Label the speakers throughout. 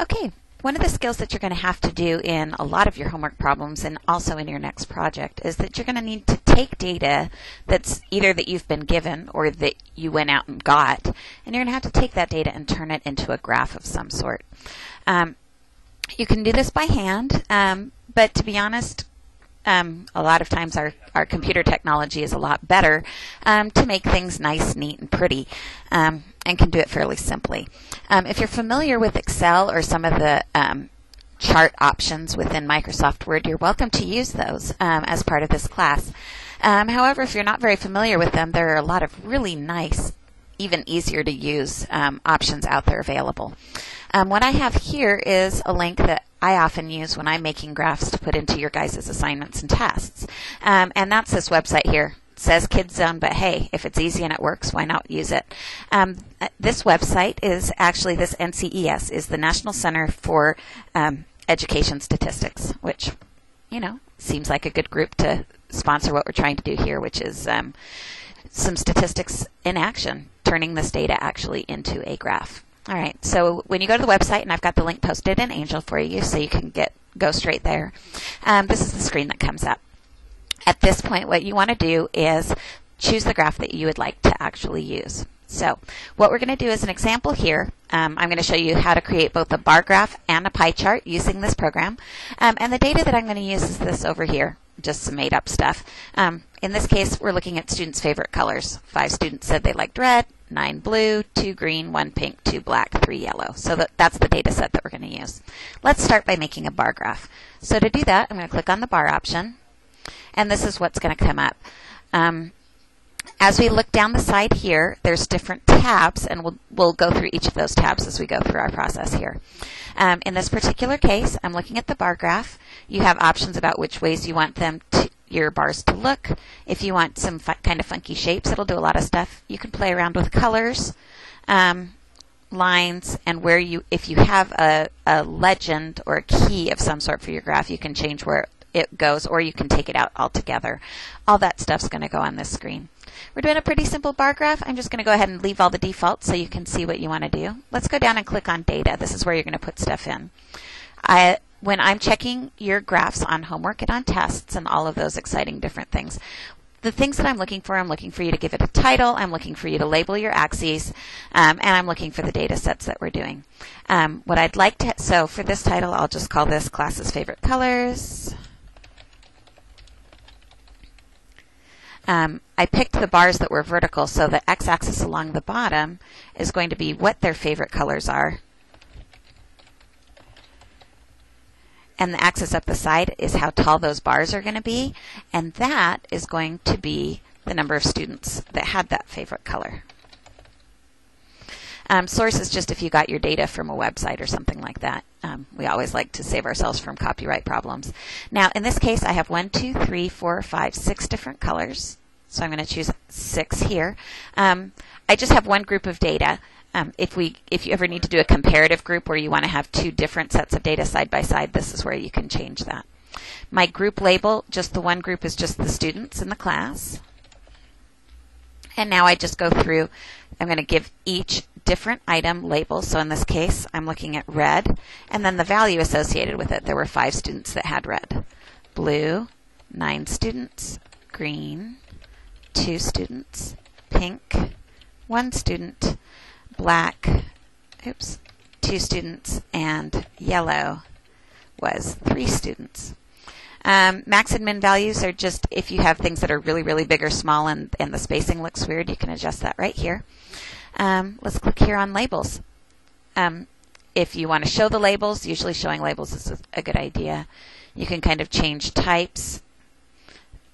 Speaker 1: Okay, one of the skills that you're going to have to do in a lot of your homework problems and also in your next project is that you're going to need to take data that's either that you've been given or that you went out and got, and you're going to have to take that data and turn it into a graph of some sort. Um, you can do this by hand, um, but to be honest, um, a lot of times our, our computer technology is a lot better um, to make things nice, neat, and pretty, um, and can do it fairly simply. Um, if you're familiar with Excel or some of the um, chart options within Microsoft Word, you're welcome to use those um, as part of this class. however, if you're not very familiar with them, there are a lot of really nice, even easier to use options out there available. what I have here is a link that I often use when I'm making graphs to put into your guys' assignments and tests. Um, and that's this website here. Says Kids Zone, but hey, if it's easy and it works, why not use it? Um, this website is actually this NCES is the National Center for um, Education Statistics, which you know seems like a good group to sponsor what we're trying to do here, which is um, some statistics in action, turning this data actually into a graph. All right, so when you go to the website, and I've got the link posted in Angel for you so you can get go straight there, um, this is the screen that comes up. At this point, what you want to do is choose the graph that you would like to actually use. So what we're going to do is an example here. Um, I'm going to show you how to create both a bar graph and a pie chart using this program. Um, and the data that I'm going to use is this over here, just some made up stuff. Um, in this case, we're looking at students' favorite colors. Five students said they liked red, nine blue, two green, one pink, two black, three yellow. So that, that's the data set that we're going to use. Let's start by making a bar graph. So to do that, I'm going to click on the bar option, and this is what's going to come up. Um, as we look down the side here, there's different tabs, and we'll, we'll go through each of those tabs as we go through our process here. Um, in this particular case, I'm looking at the bar graph. You have options about which ways you want them to, your bars to look. If you want some kind of funky shapes, it'll do a lot of stuff. You can play around with colors, um, lines, and where you, if you have a, a legend or a key of some sort for your graph, you can change where it goes, or you can take it out altogether. All that stuff's going to go on this screen. We're doing a pretty simple bar graph. I'm just going to go ahead and leave all the defaults so you can see what you want to do. Let's go down and click on data. This is where you're going to put stuff in. I, when I'm checking your graphs on homework and on tests and all of those exciting different things, the things that I'm looking for, I'm looking for you to give it a title, I'm looking for you to label your axes, um, and I'm looking for the data sets that we're doing. Um, what I'd like to, so for this title, I'll just call this Class's Favorite Colors. Um, I picked the bars that were vertical, so the x-axis along the bottom is going to be what their favorite colors are. and the axis up the side is how tall those bars are going to be, and that is going to be the number of students that had that favorite color. Um, source is just if you got your data from a website or something like that. Um, we always like to save ourselves from copyright problems. Now, in this case, I have one, two, three, four, five, six different colors. So I'm going to choose six here. Um, I just have one group of data. Um, if we, if you ever need to do a comparative group where you want to have two different sets of data side by side, this is where you can change that. My group label, just the one group is just the students in the class. And now I just go through, I'm going to give each different item label. So in this case, I'm looking at red, and then the value associated with it. There were five students that had red. Blue, nine students. Green, two students. Pink, one student black, oops, two students, and yellow was three students. Um, max and min values are just if you have things that are really, really big or small and, and the spacing looks weird, you can adjust that right here. Um, let's click here on labels. Um, if you want to show the labels, usually showing labels is a good idea. You can kind of change types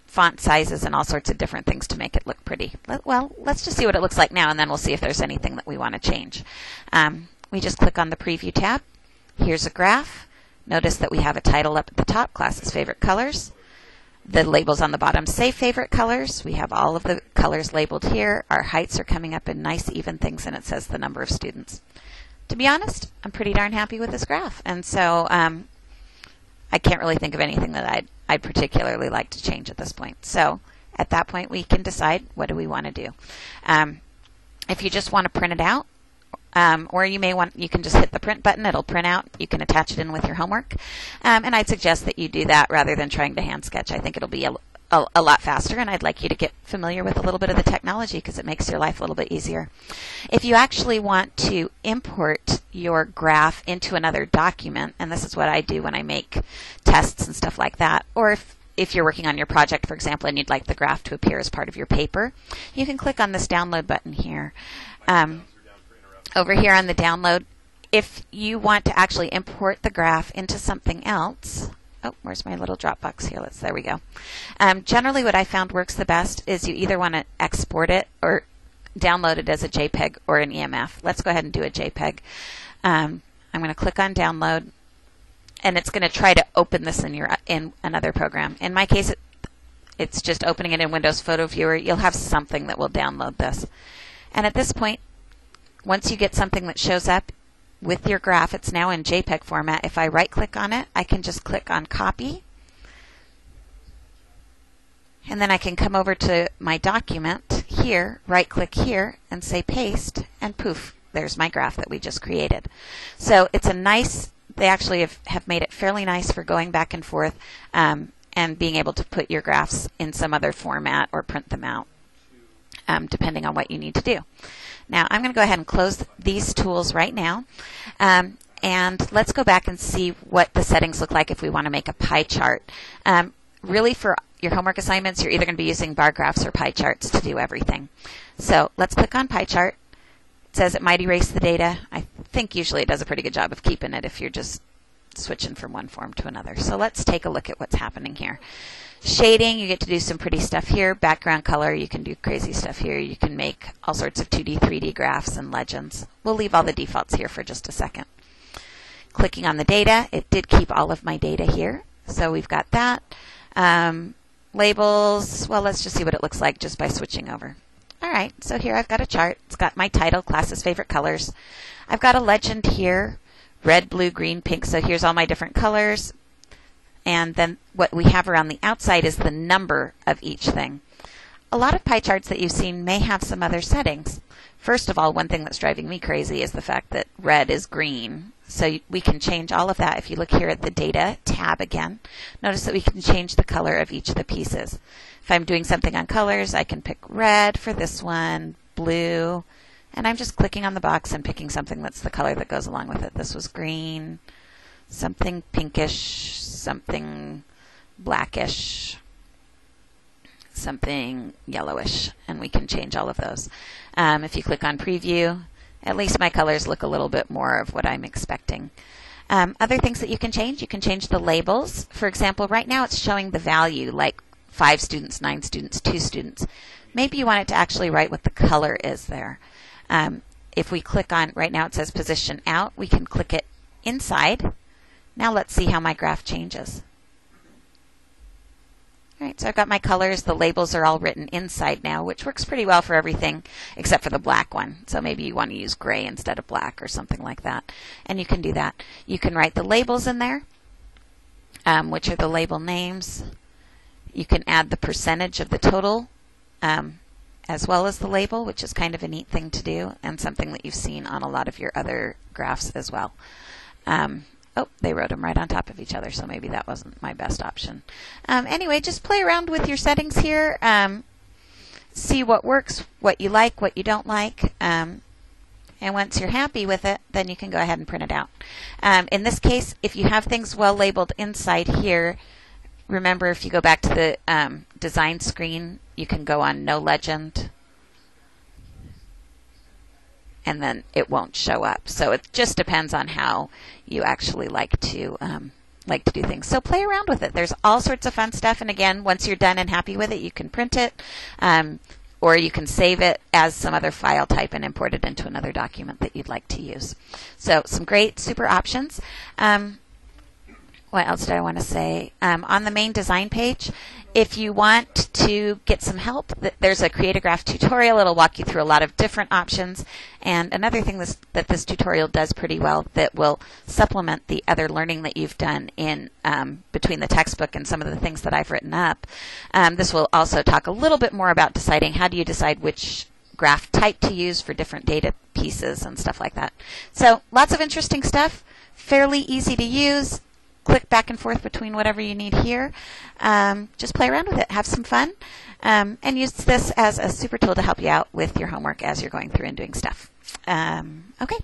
Speaker 1: font sizes and all sorts of different things to make it look pretty. Well, let's just see what it looks like now, and then we'll see if there's anything that we want to change. Um, we just click on the Preview tab. Here's a graph. Notice that we have a title up at the top, Classes Favorite Colors. The labels on the bottom say Favorite Colors. We have all of the colors labeled here. Our heights are coming up in nice even things, and it says the number of students. To be honest, I'm pretty darn happy with this graph, and so um, I can't really think of anything that I'd, I'd particularly like to change at this point. So at that point, we can decide what do we want to do. Um, if you just want to print it out, Um, or you may want, you can just hit the print button. It'll print out. You can attach it in with your homework. Um, and I'd suggest that you do that rather than trying to hand sketch. I think it'll be a, a, a, lot faster, and I'd like you to get familiar with a little bit of the technology because it makes your life a little bit easier. If you actually want to import your graph into another document, and this is what I do when I make tests and stuff like that, or if if you're working on your project, for example, and you'd like the graph to appear as part of your paper, you can click on this download button here. Um, over here on the download, if you want to actually import the graph into something else, oh, where's my little Dropbox here? Let's, there we go. Um, generally, what I found works the best is you either want to export it or download it as a JPEG or an EMF. Let's go ahead and do a JPEG. Um, I'm going to click on download, and it's going to try to open this in your in another program. In my case, it, it's just opening it in Windows Photo Viewer. You'll have something that will download this. And at this point, once you get something that shows up with your graph, it's now in JPEG format. If I right click on it, I can just click on copy. And then I can come over to my document here, right click here, and say paste, and poof, there's my graph that we just created. So it's a nice, they actually have, have made it fairly nice for going back and forth um, and being able to put your graphs in some other format or print them out, um, depending on what you need to do. Now I'm going to go ahead and close these tools right now. Um, and let's go back and see what the settings look like if we want to make a pie chart. Um, really for your homework assignments, you're either going to be using bar graphs or pie charts to do everything. So let's click on pie chart. It says it might erase the data. I think usually it does a pretty good job of keeping it if you're just switching from one form to another. So let's take a look at what's happening here. Shading, you get to do some pretty stuff here. Background color, you can do crazy stuff here. You can make all sorts of 2D, 3D graphs and legends. We'll leave all the defaults here for just a second. Clicking on the data, it did keep all of my data here. So we've got that. Um, labels, well, let's just see what it looks like just by switching over. All right, so here I've got a chart. It's got my title, classes, favorite colors. I've got a legend here, red, blue, green, pink. So here's all my different colors and then what we have around the outside is the number of each thing. A lot of pie charts that you've seen may have some other settings. First of all, one thing that's driving me crazy is the fact that red is green. So we can change all of that. If you look here at the data tab again, notice that we can change the color of each of the pieces. If I'm doing something on colors, I can pick red for this one, blue, and I'm just clicking on the box and picking something that's the color that goes along with it. This was green, something pinkish, something blackish, something yellowish, and we can change all of those. Um, if you click on preview, at least my colors look a little bit more of what I'm expecting. Um, other things that you can change, you can change the labels. For example, right now it's showing the value like five students, nine students, two students. Maybe you want it to actually write what the color is there. Um, if we click on, right now it says position out, we can click it inside now let's see how my graph changes. All right, so I've got my colors. The labels are all written inside now, which works pretty well for everything except for the black one. So maybe you want to use gray instead of black or something like that. And you can do that. You can write the labels in there, um, which are the label names. You can add the percentage of the total um, as well as the label, which is kind of a neat thing to do and something that you've seen on a lot of your other graphs as well. Um, Oh, they wrote them right on top of each other, so maybe that wasn't my best option. Um, anyway, just play around with your settings here. Um, see what works, what you like, what you don't like. Um, and once you're happy with it, then you can go ahead and print it out. Um, in this case, if you have things well labeled inside here, remember if you go back to the um, design screen, you can go on no legend and then it won't show up. So it just depends on how you actually like to um, like to do things. So play around with it. There's all sorts of fun stuff. And again, once you're done and happy with it, you can print it, um, or you can save it as some other file type and import it into another document that you'd like to use. So some great super options. Um, what else did I want to say? Um, on the main design page, if you want to get some help, there's a Create a Graph tutorial. It'll walk you through a lot of different options. And another thing this, that this tutorial does pretty well that will supplement the other learning that you've done in um, between the textbook and some of the things that I've written up. Um, this will also talk a little bit more about deciding how do you decide which graph type to use for different data pieces and stuff like that. So lots of interesting stuff, fairly easy to use. Click back and forth between whatever you need here. Um, just play around with it, have some fun, um, and use this as a super tool to help you out with your homework as you're going through and doing stuff. Um, okay,